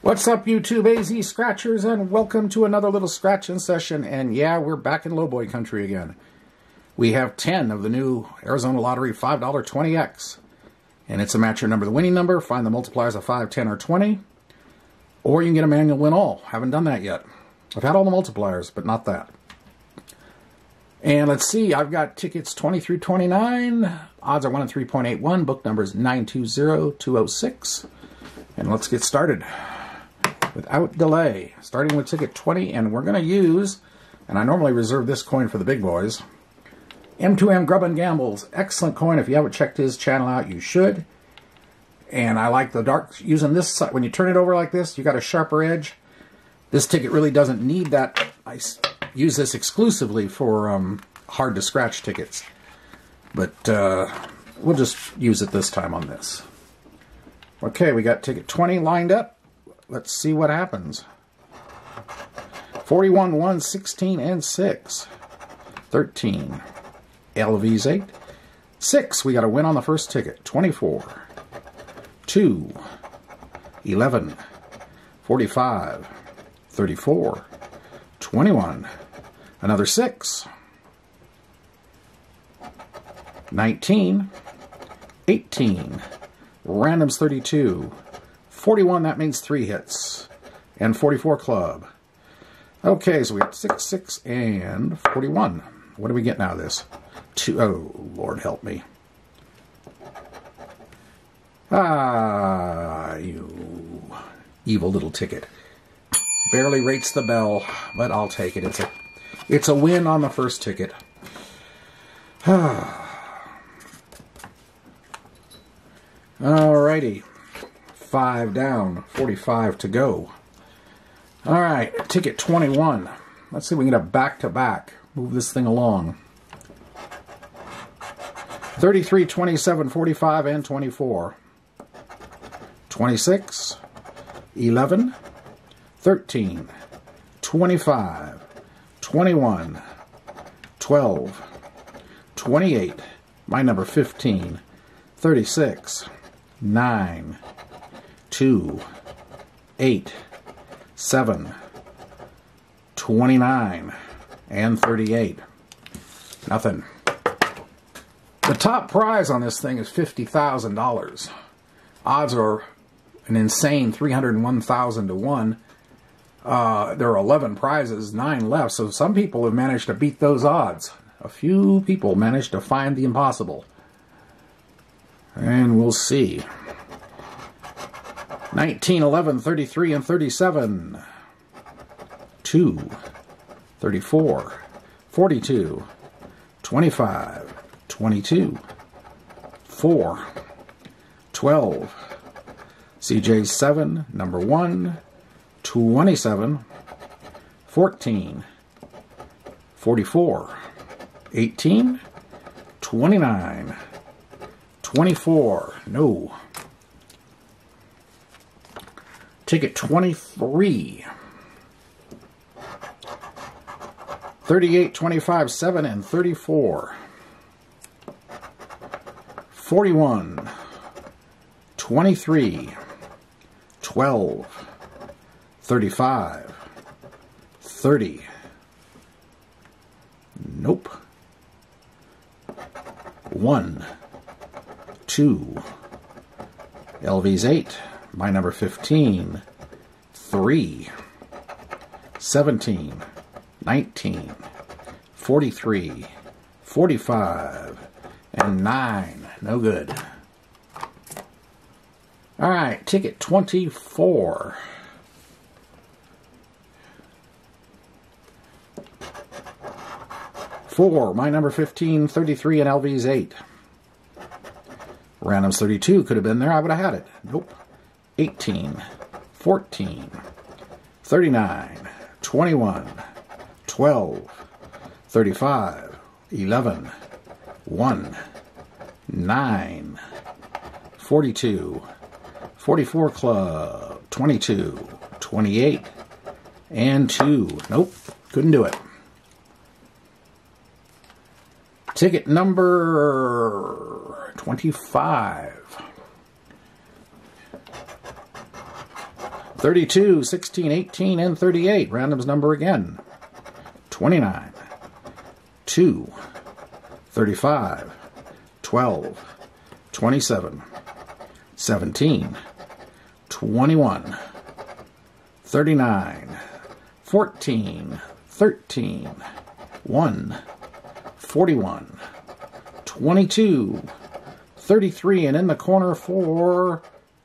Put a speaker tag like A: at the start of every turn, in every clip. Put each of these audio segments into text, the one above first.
A: What's up, YouTube AZ Scratchers, and welcome to another little scratching session. And yeah, we're back in lowboy country again. We have 10 of the new Arizona Lottery $5 20X. And it's a match your number, the winning number, find the multipliers of 5, 10, or 20. Or you can get a manual win all. Haven't done that yet. I've had all the multipliers, but not that. And let's see, I've got tickets 20 through 29. Odds are 1 and 3.81. Book number is 920206. And let's get started without delay. Starting with ticket 20, and we're going to use, and I normally reserve this coin for the big boys, M2M Grub and Gambles. Excellent coin. If you haven't checked his channel out, you should. And I like the dark, using this, when you turn it over like this, you got a sharper edge. This ticket really doesn't need that. I use this exclusively for um, hard to scratch tickets. But uh, we'll just use it this time on this. Okay, we got ticket 20 lined up. Let's see what happens. 41, 1, 16, and 6. 13. LV's 8. 6, we got a win on the first ticket. 24. 2. 11. 45. 34. 21. Another 6. 19. 18. Randoms 32. 41, that means three hits. And 44 club. Okay, so we got 6, 6, and 41. What do we get now this? Two, oh, Lord help me. Ah, you evil little ticket. Barely rates the bell, but I'll take it. It's a, it's a win on the first ticket. Alrighty. Five down, 45 to go. Alright, ticket 21. Let's see if we can get a back-to-back. -back. Move this thing along. 33, 27, 45, and 24. 26, 11, 13, 25, 21, 12, 28, my number 15, 36, 9, 2, 8, 7, 29, and 38. Nothing. The top prize on this thing is $50,000. Odds are an insane 301,000 to 1. Uh, there are 11 prizes, 9 left, so some people have managed to beat those odds. A few people managed to find the impossible. And we'll see. 19, 11, 33, and 37. 2, 34, 42, 25, 22, 4, 12, CJ 7, number 1, 27, 14, 44, 18, 29, 24, no, Ticket 23. 38, 25, 7, and 34. 41, 23, 12, 35, 30. Nope. 1, 2, LV's 8 my number 15, 3, 17, 19, 43, 45, and 9. No good. All right, ticket 24. Four, my number 15, 33, and LV's 8. Random's 32 could have been there. I would have had it. Nope. 18, 14, 39, 21, 12, 35, 11, 1, 9, 42, 44 club, 22, 28, and 2. Nope, couldn't do it. Ticket number 25. 32, 16, 18, and 38. Random's number again. 29, 2, 35, 12, 27, 17, 21, 39, 14, 13, 1, 41, 22, 33, and in the corner for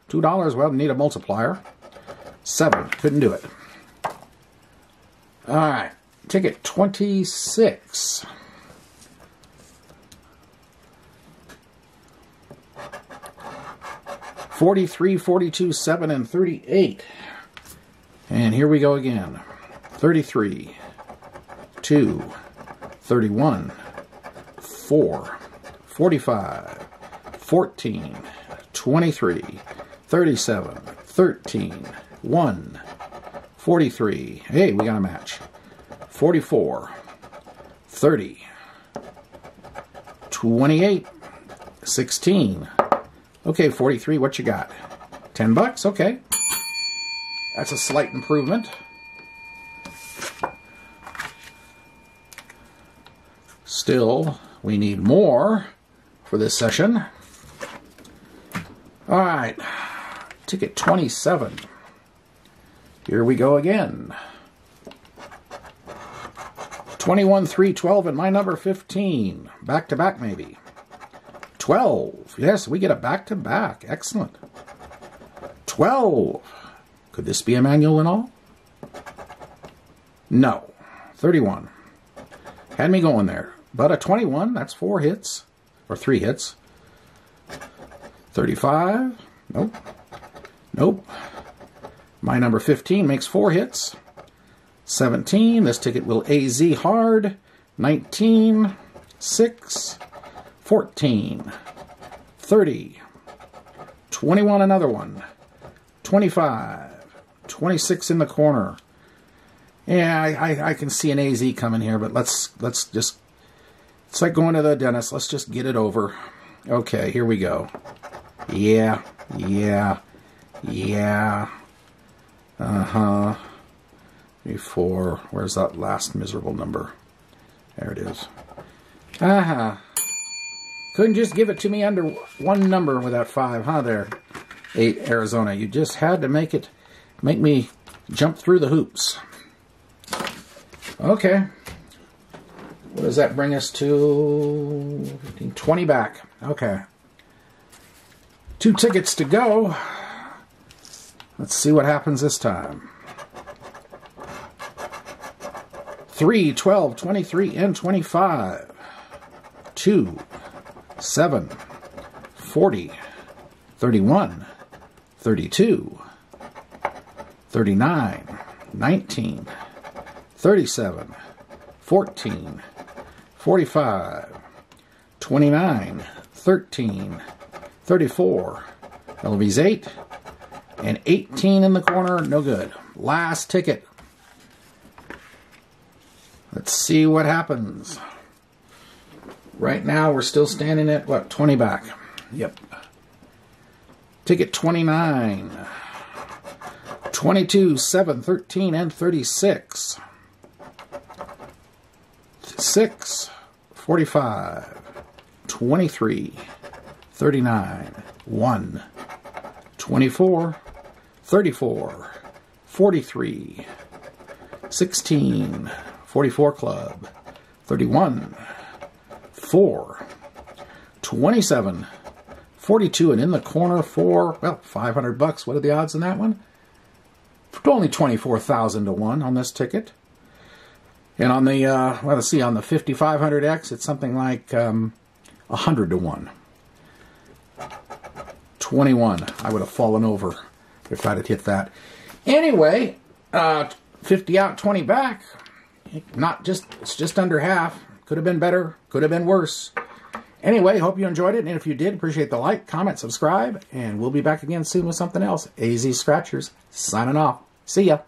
A: $2. Well, need a multiplier. 7. Couldn't do it. All right. Ticket 26. Forty-three, forty-two, seven, and thirty-eight. And here we go again. Thirty-three, two, thirty-one, four, forty-five, fourteen, twenty-three, thirty-seven, thirteen, one, forty-three. Hey, we got a match. 44, 30, 28, 16. Okay, 43, what you got? 10 bucks? Okay. That's a slight improvement. Still, we need more for this session. All right, ticket 27. Here we go again. 21, 3, 12, and my number 15. Back to back, maybe. 12. Yes, we get a back to back. Excellent. 12. Could this be a manual and all? No. 31. Had me going there. But a 21, that's four hits. Or three hits. 35. Nope. Nope. My number 15 makes four hits. 17. This ticket will AZ hard. 19. 6. 14. 30. 21 another one. 25. 26 in the corner. Yeah, I, I, I, can see an AZ coming here, but let's let's just it's like going to the dentist. Let's just get it over. Okay, here we go. Yeah, yeah, yeah. Uh-huh. Before, where's that last miserable number? There it is. Uh-huh. Couldn't just give it to me under one number without five, huh, there? Eight, Arizona. You just had to make it, make me jump through the hoops. Okay. What does that bring us to? 15, 20 back. Okay. Two tickets to go. Let's see what happens this time. 3, 12, 23, and 25. 2, 7, 40, 31, 32, 39, 19, 37, 14, 45, 29, 13, 34, LV's 8, and 18 in the corner, no good. Last ticket. Let's see what happens. Right now, we're still standing at, what, 20 back? Yep. Ticket 29. 22, 7, 13, and 36. 6, 45, 23, 39, 1, 24, 34, 43, 16, 44 Club, 31, 4, 27, 42, and in the corner for, well, 500 bucks. What are the odds in that one? Only 24,000 to 1 on this ticket. And on the, uh, well, let's see, on the 5500X, it's something like um, 100 to 1. 21. I would have fallen over if I'd have hit that. Anyway, uh, 50 out, 20 back not just it's just under half. Could have been better. Could have been worse. Anyway, hope you enjoyed it. And if you did, appreciate the like, comment, subscribe. And we'll be back again soon with something else. AZ Scratchers signing off. See ya.